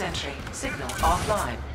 sentry. Signal offline.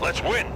Let's win.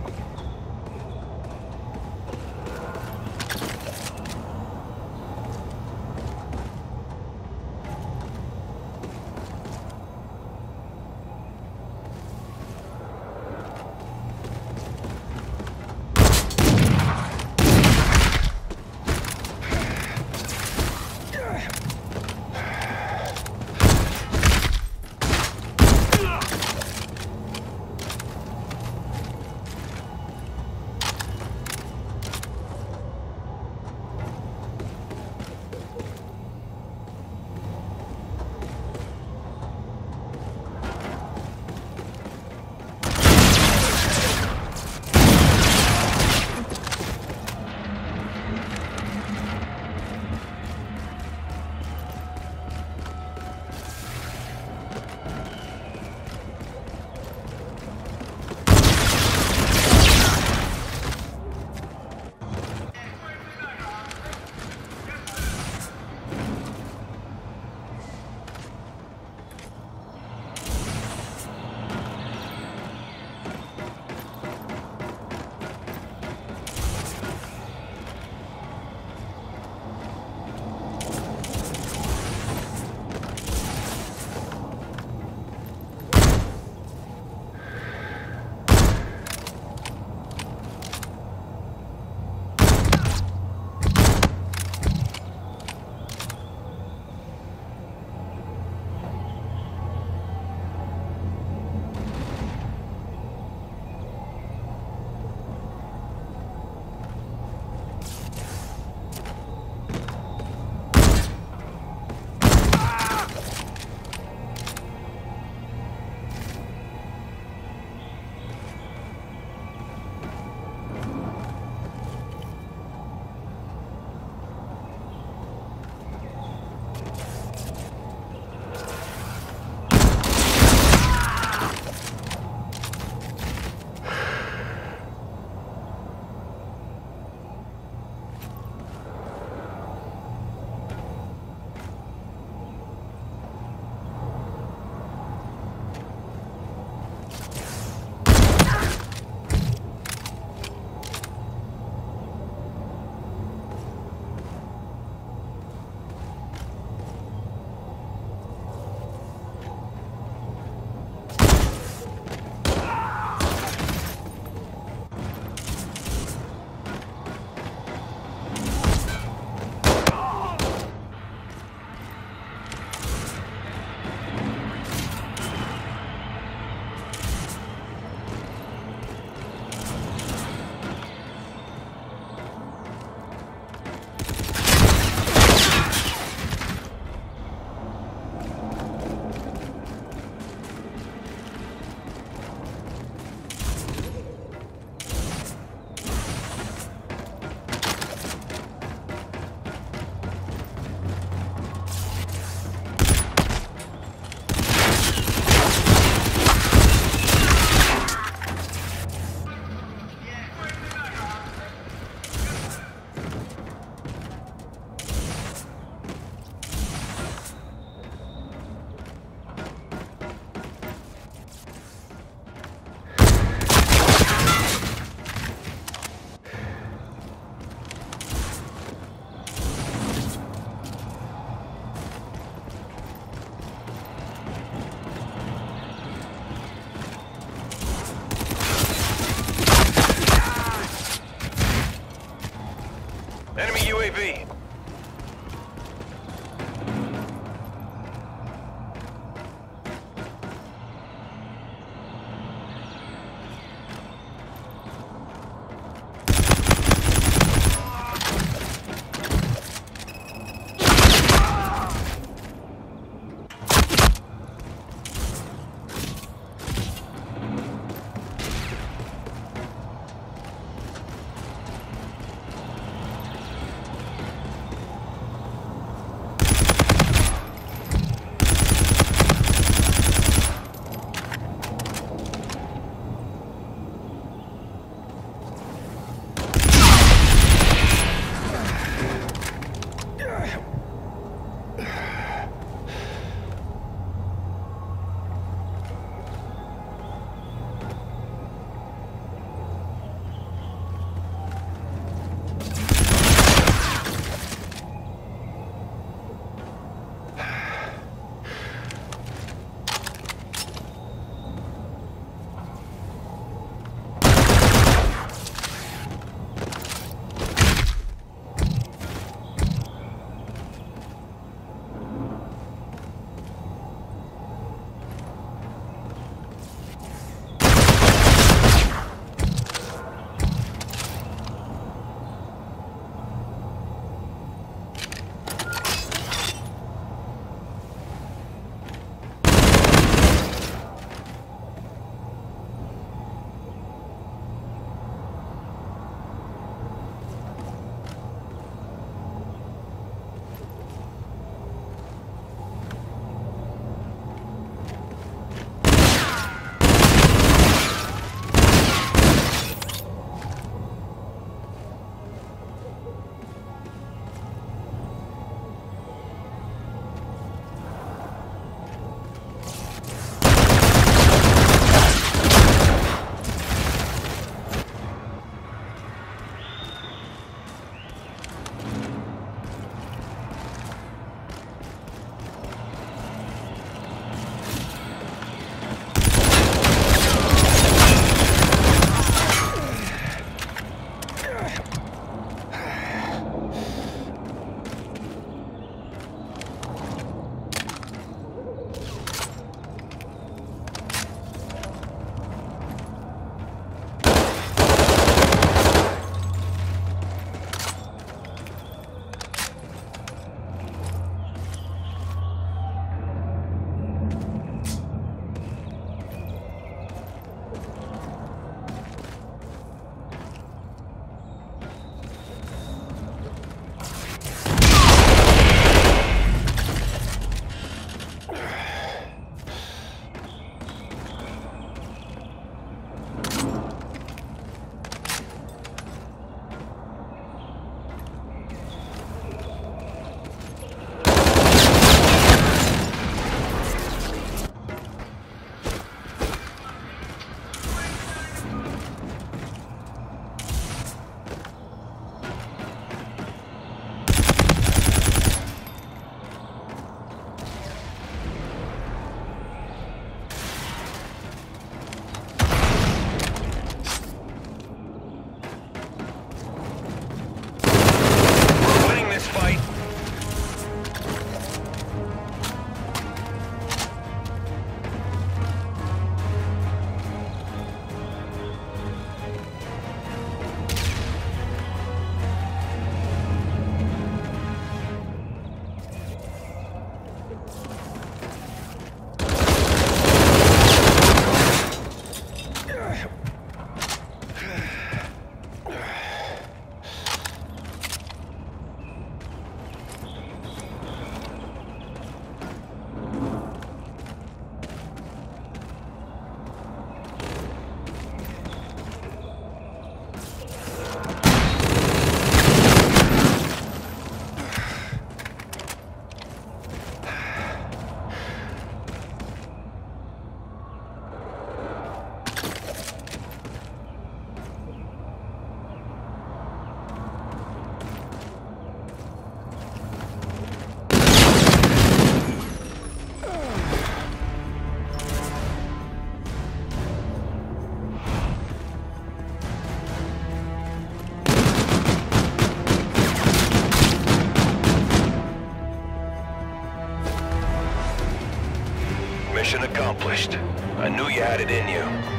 Mission accomplished. I knew you had it in you.